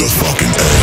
the fucking end.